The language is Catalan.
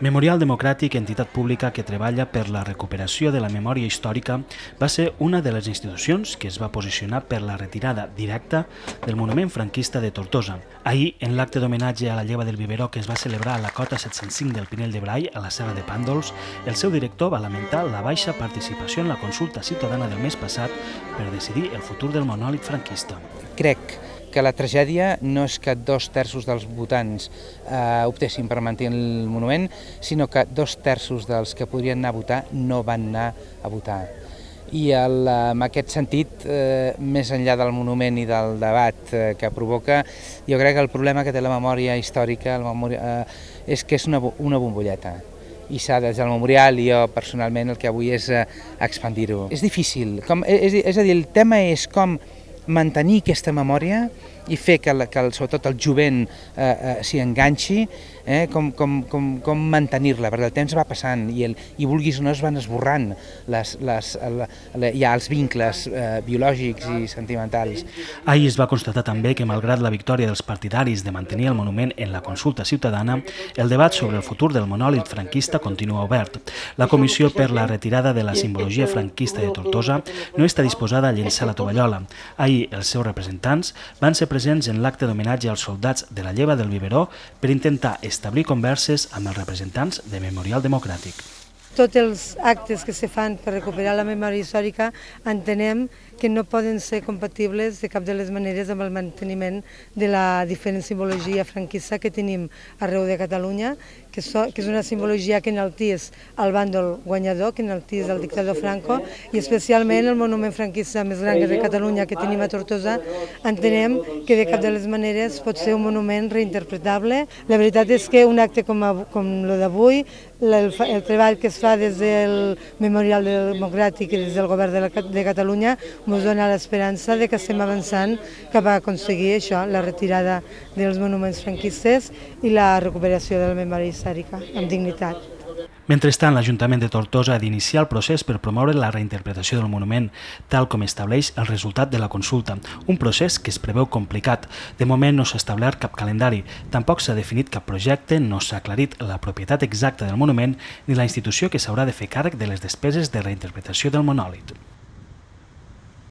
Memorial Democràtic, entitat pública que treballa per la recuperació de la memòria històrica, va ser una de les institucions que es va posicionar per la retirada directa del monument franquista de Tortosa. Ahir, en l'acte d'homenatge a la lleva del Biberó que es va celebrar a la cota 705 del Pinell de Brai, a la Serra de Pàndols, el seu director va lamentar la baixa participació en la consulta ciutadana del mes passat per decidir el futur del monòlit franquista. Crec que la tragèdia no és que dos terços dels votants eh, optessin per mantenir el monument, sinó que dos terços dels que podrien anar a votar no van anar a votar. I el, en aquest sentit, eh, més enllà del monument i del debat eh, que provoca, jo crec que el problema que té la memòria històrica la memòria, eh, és que és una, una bombolleta i s'ha des del memorial i jo personalment el que avui és eh, expandir-ho. És difícil, com, és, és a dir, el tema és com mantenir aquesta memòria i fer que, la, que el, sobretot el jovent eh, eh, s'hi enganxi, eh, com, com, com, com mantenir-la, perquè el temps va passant i, el, i vulguis o no es van esborrant les, les, la, la, ja els vincles eh, biològics i sentimentals. Ahir es va constatar també que, malgrat la victòria dels partidaris de mantenir el monument en la consulta ciutadana, el debat sobre el futur del monòlit franquista continua obert. La Comissió per la retirada de la simbologia franquista de Tortosa no està disposada a llençar la tovallola. Ahir els seus representants van ser presents en l'acte d'homenatge als soldats de la lleva del Biberó per intentar establir converses amb els representants de Memorial Democràtic. Tots els actes que se fan per recuperar la memòria històrica entenem que no poden ser compatibles de cap de les maneres amb el manteniment de la diferent simbologia franquista que tenim arreu de Catalunya, que, que és una simbologia que enaltís el bàndol guanyador, que enaltís el dictador Franco, i especialment el monument franquista més gran de Catalunya que tenim a Tortosa, entenem que de cap de les maneres pot ser un monument reinterpretable. La veritat és que un acte com, a, com el d'avui, el, treball que es fa des del Memorial Democràtic i des del Govern de Catalunya ens dona l'esperança de que estem avançant cap a aconseguir això, la retirada dels monuments franquistes i la recuperació de la memòria històrica amb dignitat. Mentrestant, l'Ajuntament de Tortosa ha d'iniciar el procés per promoure la reinterpretació del monument, tal com estableix el resultat de la consulta, un procés que es preveu complicat. De moment no s'ha establert cap calendari, tampoc s'ha definit cap projecte, no s'ha aclarit la propietat exacta del monument ni la institució que s'haurà de fer càrrec de les despeses de reinterpretació del monòlit.